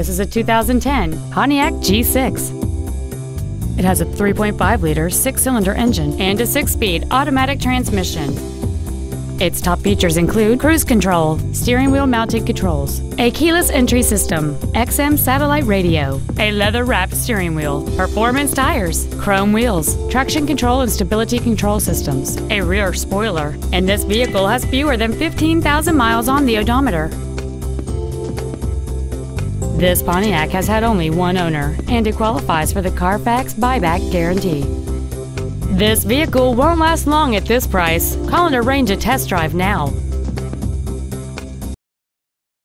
This is a 2010 Pontiac G6. It has a 3.5 liter six cylinder engine and a six speed automatic transmission. Its top features include cruise control, steering wheel mounted controls, a keyless entry system, XM satellite radio, a leather wrapped steering wheel, performance tires, chrome wheels, traction control and stability control systems, a rear spoiler, and this vehicle has fewer than 15,000 miles on the odometer. This Pontiac has had only one owner, and it qualifies for the Carfax buyback guarantee. This vehicle won't last long at this price. Call and arrange a test drive now.